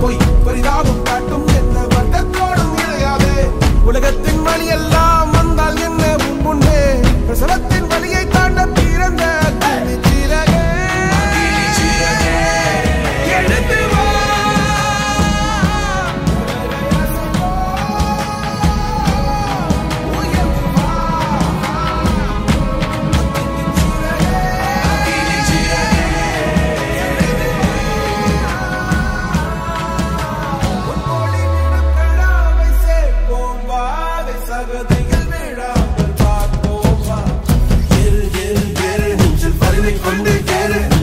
Voy, cuidado. Ginning,